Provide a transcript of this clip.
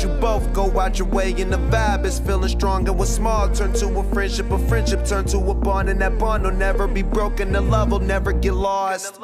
You both go out your way and the vibe is feeling strong and what's small turn to a friendship, a friendship turn to a bond. And that bond will never be broken, the love will never get lost.